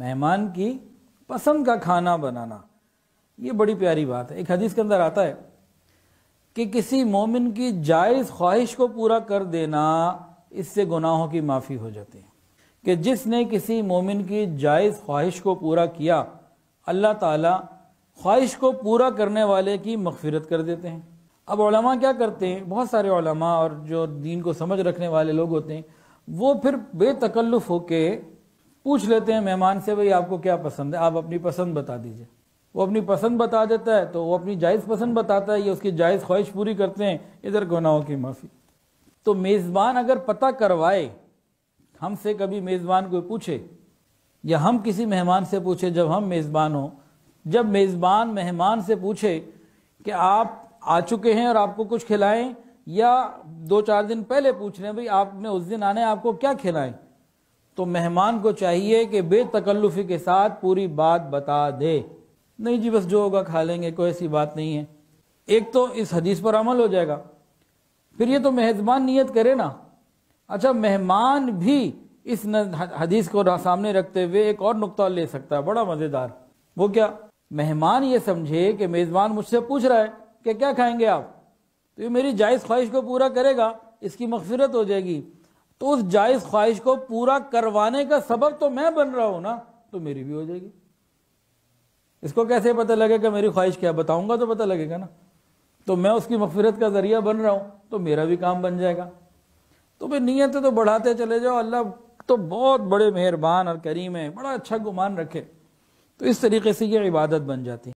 मेहमान की पसंद का खाना बनाना। ये बड़ी प्यारी बात है। एक हदीस के अंदर आता है कि किसी मोमिन की जायज़ ख्वाहिश को पूरा कर देना, इससे गुनाहों की माफ़ी हो जाती है। कि जिसने किसी मोमिन की जायज़ ख्वाहिश को पूरा किया, अल्लाह ताला ख्वाहिश को पूरा करने वाले की मगफिरत कर देते हैं। अब उलमा क्या करते हैं? बहुत सारे उलमा और जो दीन को समझ रखने वाले लोग होते हैं, वो फिर बेतकल्लुफ़ होके पूछ लेते हैं मेहमान से, भाई, आपको क्या पसंद है? आप अपनी पसंद बता दीजिए। वो अपनी पसंद बता देता है तो वो अपनी जायज़ पसंद बताता है, ये उसकी जायज़ ख्वाहिश पूरी करते हैं, इधर गुनाहों की माफ़ी। तो मेज़बान अगर पता करवाए, हमसे कभी मेज़बान को पूछे, या हम किसी मेहमान से पूछे, जब हम मेज़बान हो, जब मेज़बान मेहमान से पूछे कि आप आ चुके हैं और आपको कुछ खिलाएँ, या दो चार दिन पहले पूछ रहे हैं भाई, आपने उस दिन आने आपको क्या खिलाएँ? तो मेहमान को चाहिए कि बेतकल्लुफ़ी के साथ पूरी बात बता दे। नहीं जी, बस जो होगा खा लेंगे, कोई ऐसी बात नहीं है। एक तो इस हदीस पर अमल हो जाएगा। फिर ये तो मेहजबान नियत करे ना। अच्छा मेहमान भी इस हदीस को सामने रखते हुए एक और नुकता ले सकता है। बड़ा मज़ेदार। वो क्या? मेहमान ये समझे कि मेज़बान मुझसे पूछ रहा है कि क्या खाएँगे आप? तो ये मेरी जायज़ ख्वाहिश को पूरा करेगा, इसकी मगफिरत हो जाएगी। तो उस जायज़ ख्वाहिश को पूरा करवाने का सबब तो मैं बन रहा हूँ ना तो मेरी भी हो जाएगी। इसको कैसे पता लगेगा मेरी ख्वाहिश क्या? बताऊँगा तो पता लगेगा ना। तो मैं उसकी मफफरत का ज़रिया बन रहा हूँ तो मेरा भी काम बन जाएगा। तो फिर नीयत तो बढ़ाते चले जाओ, अल्लाह तो बहुत बड़े मेहरबान और करीम है, बड़ा अच्छा गुमान रखे। तो इस तरीके से ये इबादत बन जाती